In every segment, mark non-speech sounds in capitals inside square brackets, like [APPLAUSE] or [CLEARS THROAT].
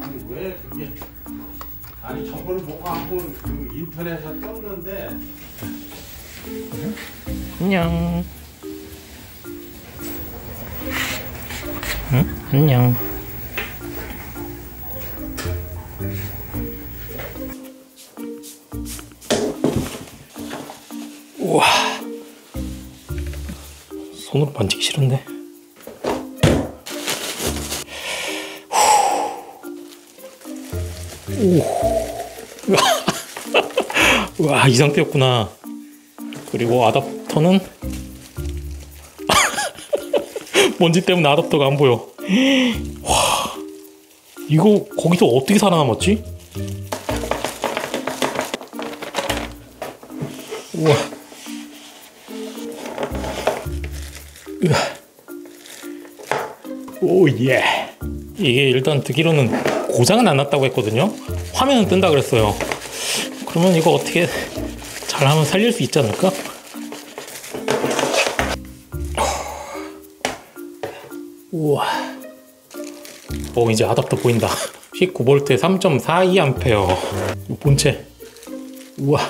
아니 왜 그게 아니 저걸 못 갖고 그 인터넷에 떴는데 안녕. 응? 안녕. 우와. 손으로 만지기 싫은데. 오. [LAUGHS] 와, 이 상태였구나. 그리고 아답터는 [LAUGHS] 먼지 때문에 아답터가 안 보여. 와, 이거 거기서 어떻게 살아남았지? 우와. 오 예. 이게 일단 듣기로는 고장은 안 났다고 했거든요. 화면은 뜬다 그랬어요. 그러면 이거 어떻게 잘하면 살릴 수 있지 않을까? 우와. 오 이제 아답터 보인다. 19V에 3.42A. 본체. 우와.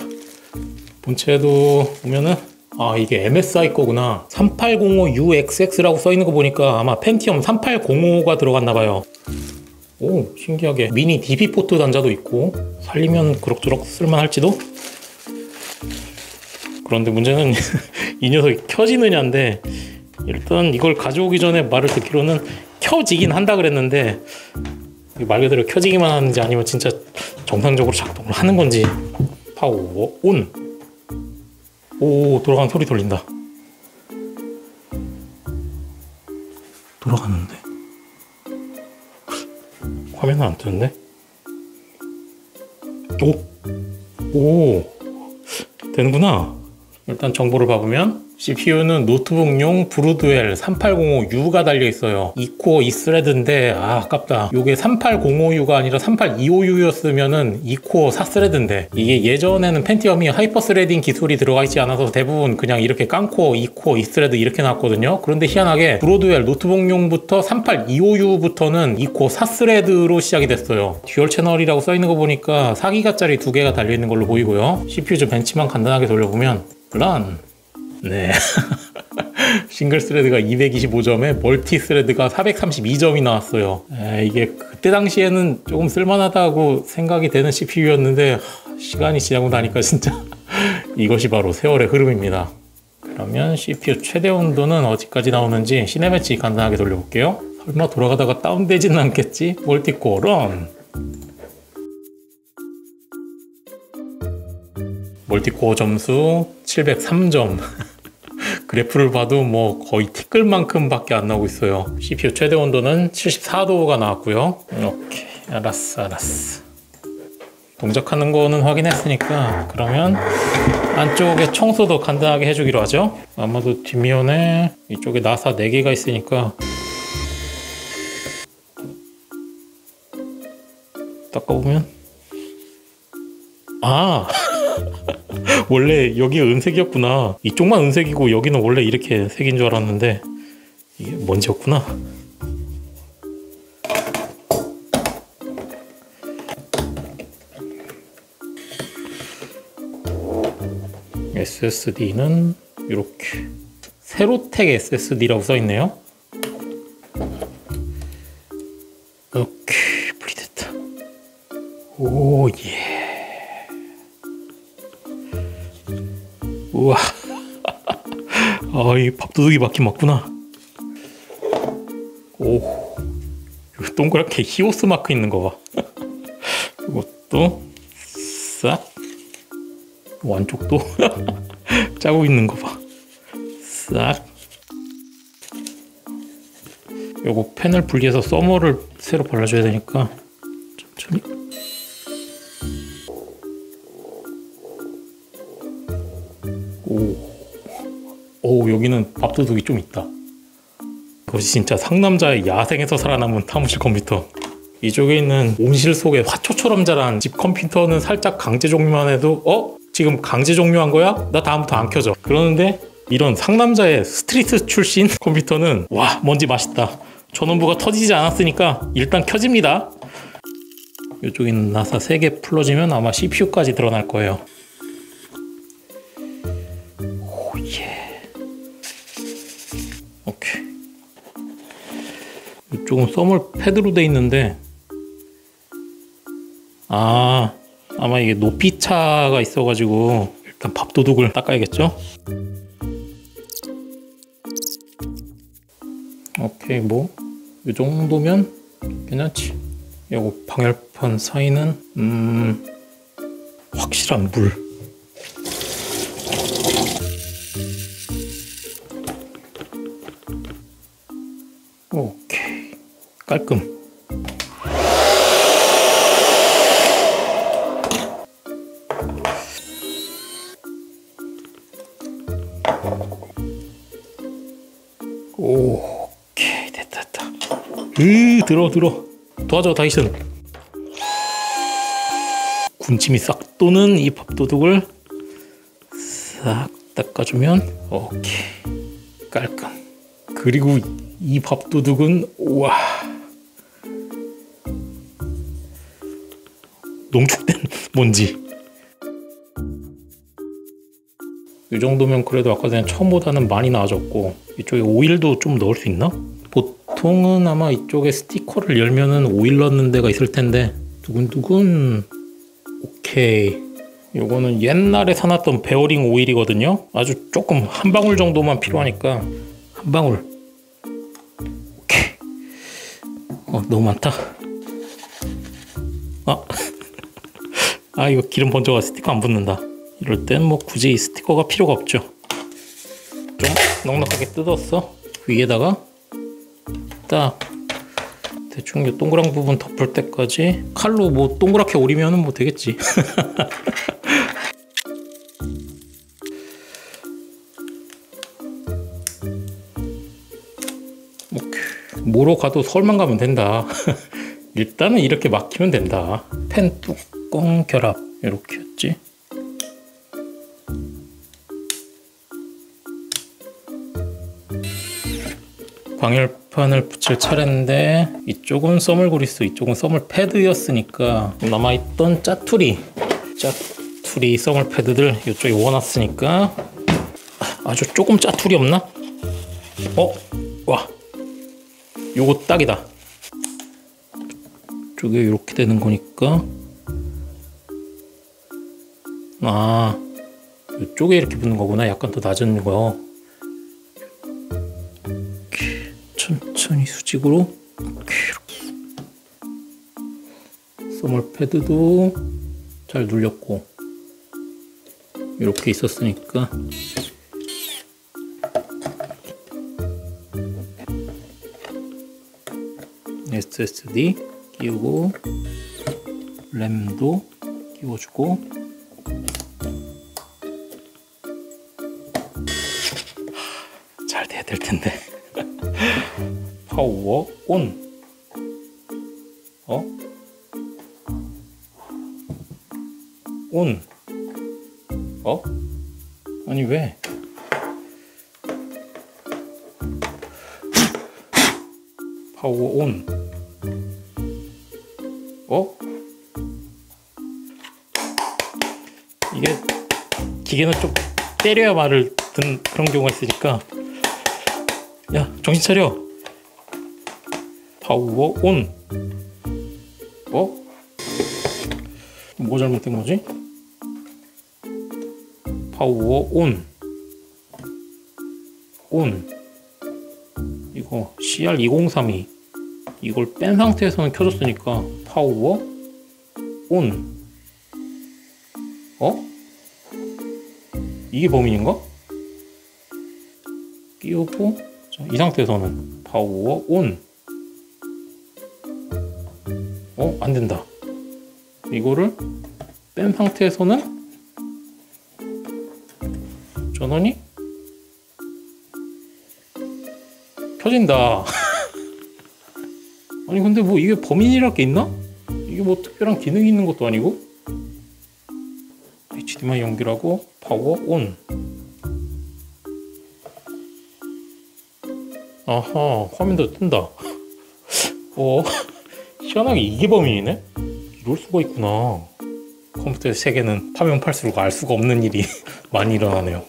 본체도 보면은 아 이게 MSI 거구나. 3805UXX라고 써 있는 거 보니까 아마 펜티엄 3805가 들어갔나 봐요. 오 신기하게 미니 DP 포트 단자도 있고 살리면 그럭저럭 쓸만할지도. 그런데 문제는 [LAUGHS] 이 녀석이 켜지느냐인데 일단 이걸 가져오기 전에 말을 듣기로는 켜지긴 한다 그랬는데 말 그대로 켜지기만 하는지 아니면 진짜 정상적으로 작동을 하는 건지 power on. 오 돌아가는 소리 돌린다. 돌아가는데 화면은 안 뜨는데? 오, 오 되는구나. 일단 정보를 봐보면 CPU는 노트북용 Broadwell 3805U가 달려 있어요. 2코어 2thread인데 아 아깝다. 이게 3805U가 아니라 3825U였으면은 2코어 4thread인데 이게 예전에는 Pentium이 hyper threading 기술이 들어가 있지 않아서 대부분 그냥 이렇게 깡코어 2코어 2thread 이렇게 나왔거든요. 그런데 희한하게 Broadwell 노트북용부터 3825U부터는 2코어 4thread로 시작이 됐어요. dual channel이라고 써 있는 거 보니까 4기가짜리 두 개가 달려 있는 걸로 보이고요. CPU 좀 벤치만 간단하게 돌려보면 run 네. [LAUGHS] single thread가 225점에 multi thread가 432점이 나왔어요. 에, 이게 그때 당시에는 조금 쓸만하다고 생각이 되는 CPU였는데 시간이 지나고 나니까 진짜 [LAUGHS] 이것이 바로 세월의 흐름입니다. 그러면 CPU 최대 온도는 어디까지 나오는지 Cinebench 간단하게 돌려볼게요. 설마 돌아가다가 다운되지는 않겠지? multi-core run! 멀티코어 점수 703점. [LAUGHS] 그래프를 봐도 뭐 거의 티끌만큼밖에 안 나오고 있어요. CPU 최대 온도는 74도가 나왔고요. 이렇게 알았어 알았어. 동작하는 거는 확인했으니까 그러면 안쪽에 청소도 간단하게 해주기로 하죠. 아마도 뒷면에 이쪽에 나사 4개가 있으니까 닦아보면 아 [LAUGHS] 원래 여기가 은색이었구나. 이쪽만 은색이고 여기는 원래 이렇게 색인 줄 알았는데 이게 먼지였구나. SSD는 이렇게 세로텍 SSD라고 써 있네요. 우와. [LAUGHS] 아, 이 밥도둑이 맞긴 맞구나. 오. 이거 동그랗게 히오스 마크 있는 거 봐. [LAUGHS] 이것도 싹. 완쪽도 [LAUGHS] 짜고 있는 거 봐. 싹. 요거 펜을 분리해서 써머를 새로 발라줘야 되니까 천천히. 오. 오, 여기는 밥도둑이 좀 있다. 그것이 진짜 상남자의 야생에서 살아남은 사무실 컴퓨터. 이쪽에 있는 온실 속의 화초처럼 자란 집 컴퓨터는 살짝 강제 종료만 해도 어? 지금 강제 종료한 거야? 나 다음부터 안 켜져. 그러는데 이런 상남자의 street 출신 [LAUGHS] 컴퓨터는 와 먼지 맛있다. 전원부가 터지지 않았으니까 일단 켜집니다. 이쪽에 있는 나사 3개 풀어지면 아마 CPU까지 드러날 거예요. 이쪽은 썸을 패드로 돼 있는데 아 아마 이게 높이 차가 있어가지고 일단 밥도둑을 닦아야겠죠? 오케이 뭐 이 정도면 괜찮지. 요거 방열판 사이는 음 확실한 물. 깔끔. 오케이 됐다 됐다. 으 들어 들어 도와줘 다이슨. 군침이 싹 도는 이 밥도둑을 싹 닦아주면 오케이 깔끔. 그리고 이 밥도둑은 와 농축된 먼지. 이 정도면 그래도 아까 전에 처음보다는 많이 나아졌고 이쪽에 오일도 좀 넣을 수 있나? 보통은 아마 이쪽에 스티커를 열면은 오일 넣는 데가 있을 텐데 두근두근. 오케이. 요거는 옛날에 사놨던 베어링 오일이거든요. 아주 조금 한 방울 정도만 필요하니까. 한 방울. 오케이. 어 너무 많다. 아, 아 이거 기름 번져가 스티커 안 붙는다. 이럴 땐 뭐 굳이 이 스티커가 필요가 없죠. 좀 넉넉하게 뜯었어. 위에다가 딱 대충 이 동그란 부분 덮을 때까지 칼로 뭐 동그랗게 오리면은 뭐 되겠지. 오케이. [LAUGHS] 뭐로 가도 서울만 가면 된다. [LAUGHS] 일단은 이렇게 막히면 된다. 펜뚜 껑 결합 이렇게 했지 광열판을 붙일 차례인데 이쪽은 써물 그리스 이쪽은 써물 패드였으니까 남아있던 짜투리 짜투리 써물 패드들 이쪽에 원놨으니까 아주 조금 짜투리 없나? 어? 와 요거 딱이다 이쪽에 이렇게 되는 거니까 아 이쪽에 이렇게 붙는 거구나. 약간 더 낮은 거. 천천히 수직으로 이렇게. 써멀 패드도 잘 눌렸고 이렇게 있었으니까. SSD 끼우고 램도 끼워주고 될 텐데 [LAUGHS] 파워 온. 어? 온. 어? 아니 왜? 파워 온. 어? 이게 기계는 좀 때려야 말을 듣는 그런 경우가 있으니까 야 정신 차려 파워 온 어? 뭐 잘못된 거지? 파워 온 온. 이거 CR2032 이걸 뺀 상태에서는 켜졌으니까 파워 온 어? 이게 범인인가? 끼우고 자, 이 상태에서는 파워 온 어? 안 된다. 이거를 뺀 상태에서는 전원이 켜진다. [LAUGHS] 아니 근데 뭐 이게 범인이랄 게 있나? 이게 뭐 특별한 기능이 있는 것도 아니고 HDMI 연결하고 power on 아하 화면도 뜬다 어 희한하게 이게 범인이네 이럴 수가 있구나. 컴퓨터의 세계는 파면 팔수록 알 수가 없는 일이 [LAUGHS] 많이 일어나네요.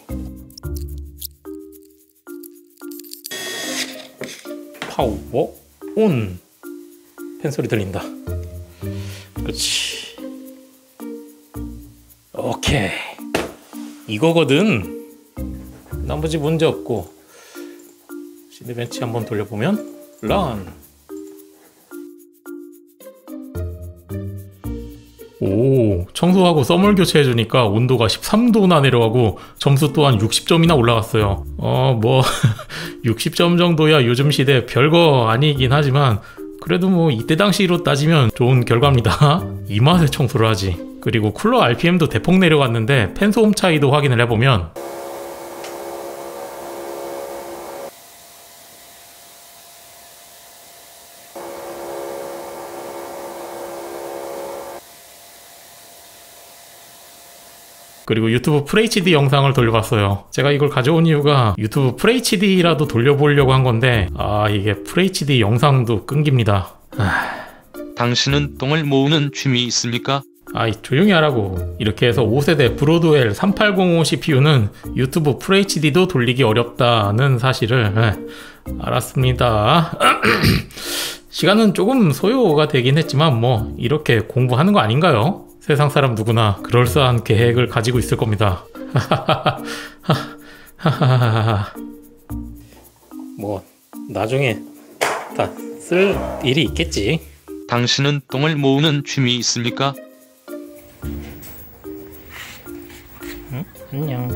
Power on. 팬 소리 들린다. 그렇지. 오케이. 이거거든. 나머지 문제 없고. 시드 벤치 한번 돌려보면 런. 오, 청소하고 썸을 교체해주니까 온도가 13도나 내려가고 점수 또한 60점이나 올라갔어요. 어, 뭐, [LAUGHS] 60점 정도야 요즘 시대 별거 아니긴 하지만 그래도 뭐 이때 당시로 따지면 좋은 결과입니다. [LAUGHS] 이 맛에 청소를 하지. 그리고 쿨러 RPM도 대폭 내려갔는데 팬 소음 차이도 확인을 해보면 그리고 유튜브 FHD 영상을 돌려봤어요. 제가 이걸 가져온 이유가 유튜브 FHD라도 돌려보려고 한 건데 아 이게 FHD 영상도 끊깁니다. 당신은 똥을 모으는 취미 있습니까? 아이 조용히 하라고 이렇게 해서 5세대 브로드웰 3805 CPU는 유튜브 FHD도 돌리기 어렵다는 사실을 예, 알았습니다 [CLEARS THROAT] 시간은 조금 소요가 되긴 했지만 뭐 이렇게 공부하는 거 아닌가요? 세상 사람 누구나 그럴싸한 계획을 가지고 있을 겁니다. [LAUGHS] 뭐 나중에 다 쓸 일이 있겠지. 당신은 똥을 모으는 취미 있습니까? 안녕